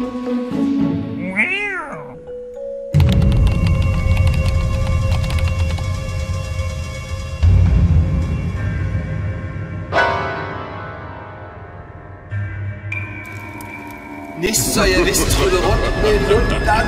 Nis, så jeg vidste tryllet rundt med en lund, der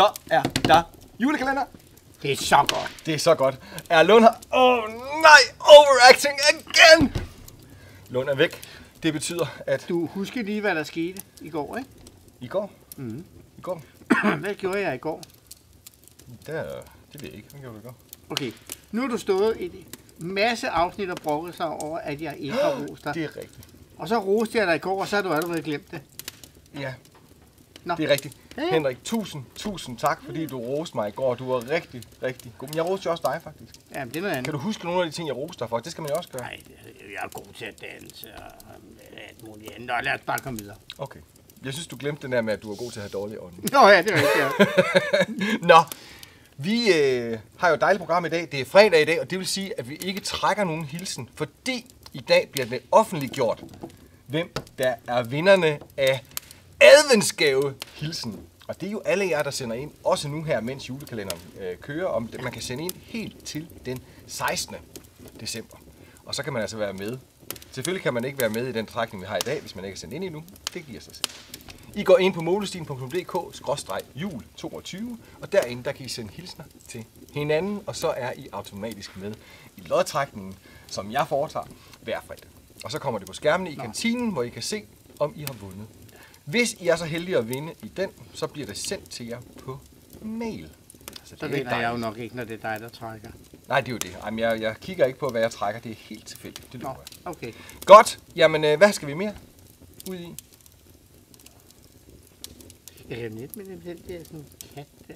Så er der julekalender. Det er så godt. Det er så godt. Er Lund her? Åh oh, nej, overacting again! Lund er væk. Det betyder, at Du husker lige, hvad der skete i går, ikke? i går, mm. i går, Hvad gjorde jeg i går? der, det ved jeg ikke, hvad gjorde du i går? Okay, nu har du stået et masse afsnit og brokket sig over, at jeg ikke har rost dig. Det er rigtigt. Og så roste jeg dig i går, og så har du allerede glemt det. Ja, Nå. det er rigtigt. Ja, ja. Henrik, tusind, tusind tak, fordi du roste mig i går. Du var rigtig, rigtig god. Men jeg roste jo også dig, faktisk. Jamen, det er noget Kan andet. du huske nogle af de ting, jeg roste dig for? Det skal man jo også gøre. Nej, jeg er god til at danse og alt muligt andet. Nå, lad os bare komme videre. Okay. Jeg synes, du glemte den der med, at du er god til at have dårlig ånd. Nå ja, det er rigtigt. Ja. Nå, vi øh, har jo et dejligt program i dag. Det er fredag i dag, og det vil sige, at vi ikke trækker nogen hilsen, fordi i dag bliver det offentliggjort, hvem der er vinderne af adventsgave hilsen. Og det er jo alle jer, der sender ind, også nu her, mens julekalenderen øh, kører. Om det. Man kan sende ind helt til den 16. december. Og så kan man altså være med. Selvfølgelig kan man ikke være med i den trækning, vi har i dag, hvis man ikke er sendt ind endnu. Det giver sig selv. I går ind på molestien.dk-jul 22, og derinde der kan I sende hilsner til hinanden, og så er I automatisk med i lodtrækningen, som jeg foretager hver fredag. Og så kommer det på skærmene i kantinen, hvor I kan se, om I har vundet. Hvis I er så heldige at vinde i den, så bliver det sendt til jer på mail. Altså, Så det er vinder jeg jo nok ikke, når det er dig, der trækker. Nej, det er jo det. Jamen, jeg, jeg kigger ikke på, hvad jeg trækker. Det er helt tilfældigt. Det Nå, jeg. okay. Godt. Jamen, øh, hvad skal vi mere ud i? Jeg er jo net med den der sådan kat der.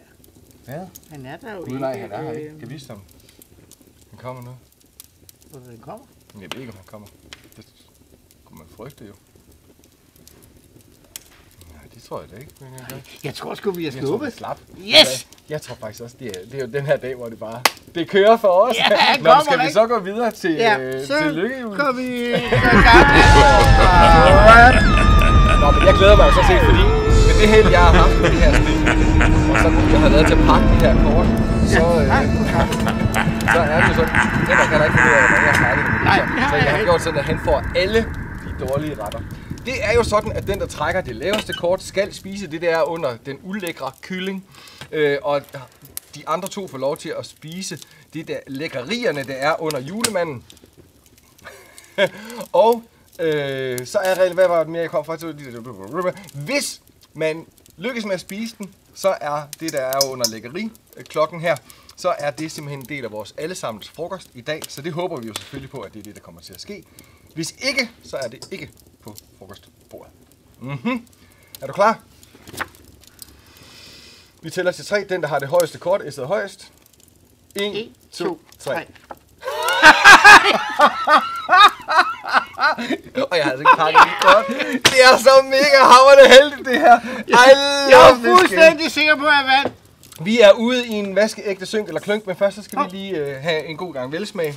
Ja. Han er der jo Gud, ikke. nej, han er her øh, ikke. Kan vise ham. Han kommer nu. Hvor den kommer. Jeg ved ikke, om han kommer. Det kunne man frygte jo. Det tror jeg da ikke. Men jeg, Jeg tror sgu, vi er det snuppet. slap. Yes! Jeg tror faktisk også, det er, det er jo den her dag, hvor det bare... Det kører for os. Ja, Nå, kommer skal vi ikke? så gå videre til, Ja, øh, så til lykkehjulen? går vi i gang. Nå, men jeg glæder mig altså til, fordi med det held, jeg har haft med det her spil, og så jeg har været til at pakke de her kort, så, øh, så er det jo sådan, Henrik kan da ikke finde ud af, hvordan jeg har snakket med det. det har Så jeg har gjort sådan, at han får alle de dårlige retter. Det er jo sådan, at den, der trækker det laveste kort, skal spise det, der under den ulækre kylling. Øh, og de andre to får lov til at spise det der lækkerierne, der er under julemanden. og øh, så er reglen, hvad var det mere, jeg kom fra til? Hvis man lykkes med at spise den, så er det, der er under lækkeri øh, klokken her, så er det simpelthen en del af vores allesammens frokost i dag. Så det håber vi jo selvfølgelig på, at det er det, der kommer til at ske. Hvis ikke, så er det ikke på frokostbordet. Mhm. Er du klar? Vi tæller til tre. Den, der har det højeste kort, er sidder højst. 1, 1, 2, 2, 3. 3. Og jeg har altså ikke pakket det godt. Det er så mega hammerne heldigt, det her. I Jeg er fuldstændig sikker på, at jeg vandt. Vi er ude i en vaskeægte synk eller klønk, men først så skal vi lige øh, have en god gang velsmag.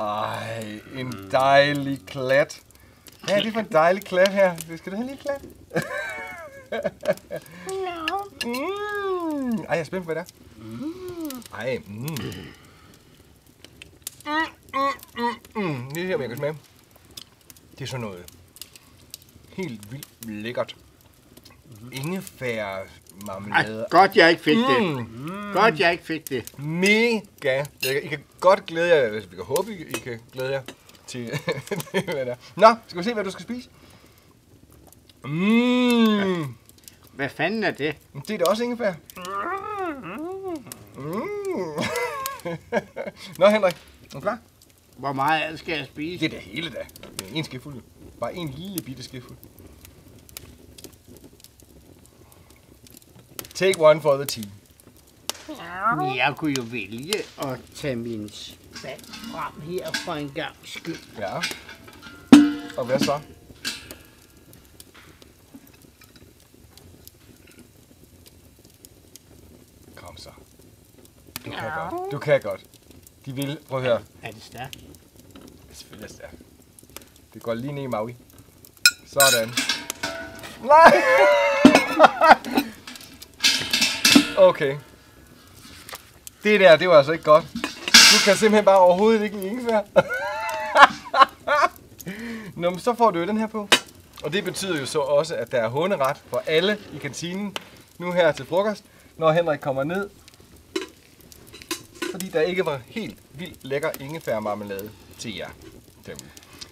Ej, en dejlig klat. Hvad er det for en dejlig klat her? Skal du have en lille klat? Mm. Ej, jeg er spændt på, hvad det er. Ej, mm. Mm, mm, mm, mm. Lige her, om jeg kan smage. Det er sådan noget helt vildt lækkert. Ingefær Ej, marmelade. godt jeg ikke fik det. Mm. Godt jeg ikke fik det. Mega lækkert. I kan godt glæde jer, hvis vi kan håbe, I kan glæde jer til, hvad det er. Nå, skal vi se, hvad du skal spise? Mm. Hvad fanden er det? Det er da også ingefær. Mm. Nå, Henrik. Er du klar? Hvor meget skal jeg spise? Det er det hele da. En skefuld. Bare en lille bitte skefuld. Take one for the team. Jeg kunne jo vælge at tage min spand frem her for en gang skyld. Ja. Og hvad så? Kom så. Du kan godt. Du kan godt. De vil, prøv at høre. Er det stærkt? Det er selvfølgelig er stærkt. Det går lige ned i Maui. Sådan. Nej! okay. Det der, det var altså ikke godt. Du kan simpelthen bare overhovedet ikke lide ingefær. Nå, men så får du jo den her på. Og det betyder jo så også, at der er hunderet for alle i kantinen nu her til frokost, når Henrik kommer ned. Fordi der ikke var helt vildt lækker ingefærmarmelade til jer. Dem.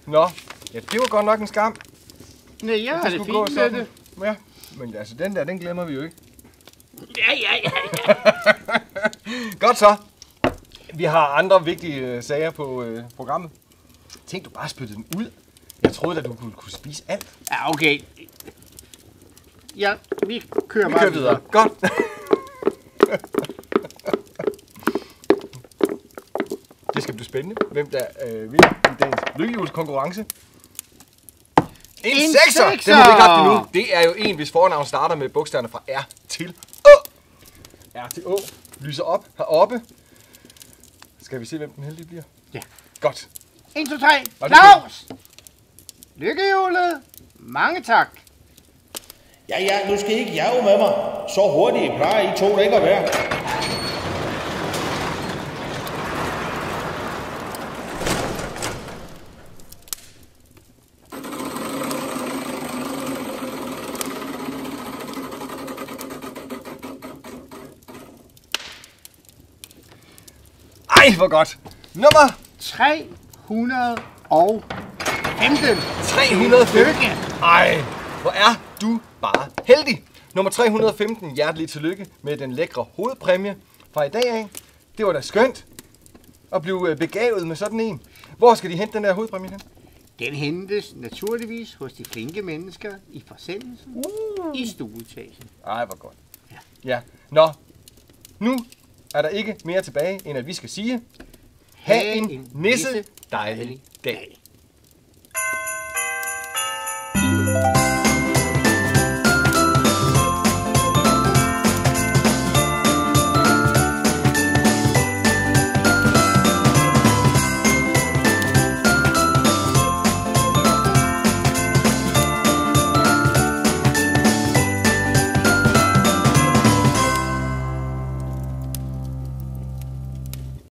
Nå, ja, det var godt nok en skam. Nej, jeg har det gå fint med det. Ja, men altså den der, den glemmer vi jo ikke. Ja, ja, ja. Godt så. Vi har andre vigtige øh, sager på øh, programmet. Tænk, du bare spyttede den ud. Jeg troede, at du kunne, kunne spise alt. Ja, okay. Ja, vi kører Vi bare kører videre. Godt. Det skal blive spændende, hvem der øh, vinder i dagens lykkehjulskonkurrence. En, En sekser! Den har vi ikke haft endnu. Det er jo en, hvis fornavn starter med bogstaverne fra R til Å. R til Å. Lyser op heroppe. Skal vi se, hvem den heldige bliver? Ja. Godt. 1, 2, 3. Var det Claus! Lykkehjulet! Mange tak. Ja, ja, nu skal I ikke jage med mig. Så hurtigt plejer I to da ikke at være. Ej, hvor godt. Nummer 315. 315. Ej, hvor er du bare heldig. Nummer 315, hjertelig tillykke med den lækre hovedpræmie fra i dag af. Det var da skønt at blive øh, begavet med sådan en. Hvor skal de hente den der hovedpræmie hen? Den hentes naturligvis hos de flinke mennesker i forsendelsen Uh. i stueetagen. Ej, hvor godt. Ja. Nå, nu er der ikke mere tilbage, end at vi skal sige, ha' en, nisse dejlig dag. dag.